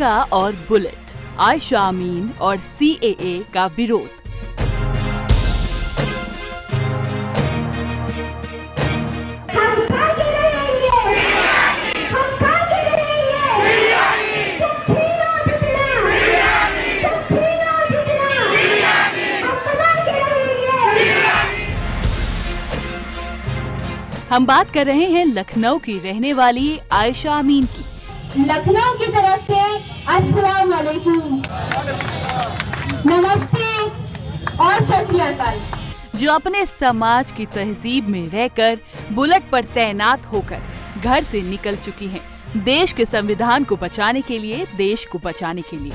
बुरका और बुलेट आयशा अमीन और सीएए का विरोध। हम बात कर रहे हैं लखनऊ की रहने वाली आयशा अमीन की। लखनऊ की तरफ़ से अस्सलाम वालेकुम। नमस्ते और सत जो अपने समाज की तहजीब में रहकर बुलेट पर तैनात होकर घर से निकल चुकी हैं। देश के संविधान को बचाने के लिए, देश को बचाने के लिए।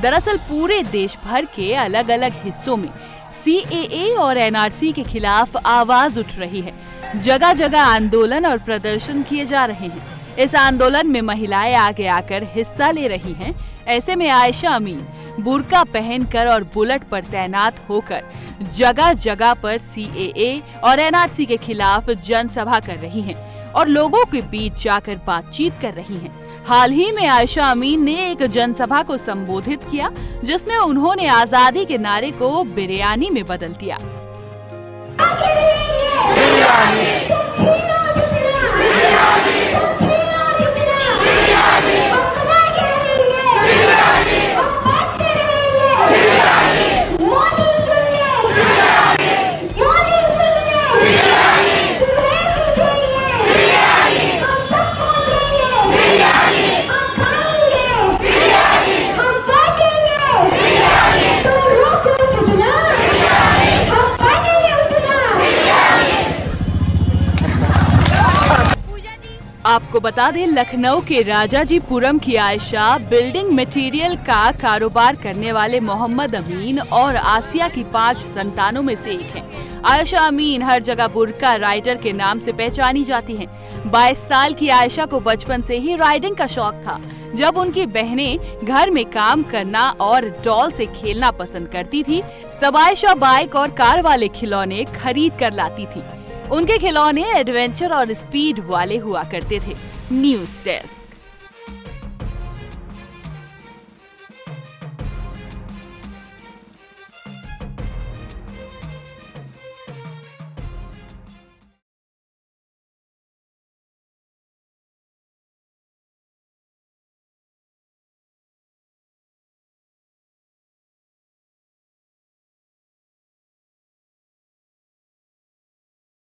दरअसल पूरे देश भर के अलग अलग हिस्सों में CAA और एनआरसी के खिलाफ आवाज़ उठ रही है। जगह जगह आंदोलन और प्रदर्शन किए जा रहे हैं। इस आंदोलन में महिलाएँ आगे आकर हिस्सा ले रही हैं। ऐसे में आयशा अमीन, बुरका पहनकर और बुलेट पर तैनात होकर जगह जगह पर सीएए और एनआरसी के खिलाफ जनसभा कर रही हैं और लोगों के बीच जाकर बातचीत कर रही हैं। हाल ही में आयशा अमीन ने एक जनसभा को संबोधित किया, जिसमें उन्होंने आज़ादी के नारे को बिरयानी में बदल दिया। आपको बता दें, लखनऊ के राजाजीपुरम की आयशा बिल्डिंग मटेरियल का कारोबार करने वाले मोहम्मद अमीन और आसिया की पाँच संतानों में से एक है। आयशा अमीन हर जगह बुरका राइडर के नाम से पहचानी जाती हैं। 22 साल की आयशा को बचपन से ही राइडिंग का शौक था। जब उनकी बहनें घर में काम करना और डॉल से खेलना पसंद करती थी, तब आयशा बाइक और कार वाले खिलौने खरीद कर लाती थी। उनके खिलौने एडवेंचर और स्पीड वाले हुआ करते थे। News desk